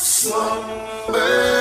slumber.